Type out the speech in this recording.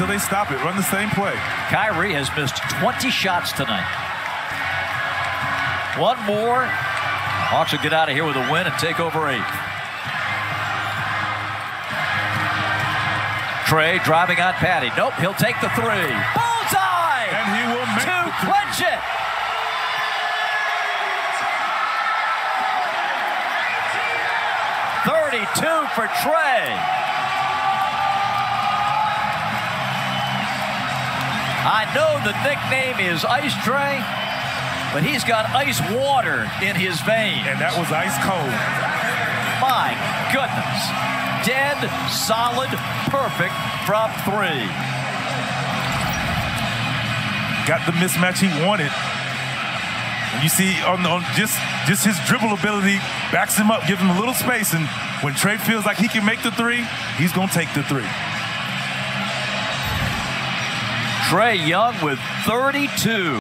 until they stop it. Run the same play. Kyrie has missed 20 shots tonight. One more. Hawks will get out of here with a win and take over eight. Trae driving on Patty. Nope, he'll take the three. Bullseye! And he will make to clinch it. Thirty-two for Trae. I know the nickname is Ice Trae, but he's got ice water in his veins. And that was ice cold. My goodness. Dead, solid, perfect from three. Got the mismatch he wanted. And you see on, on just just his dribble ability backs him up, gives him a little space, and when Trae feels like he can make the three, he's gonna take the three. Trae Young with 32.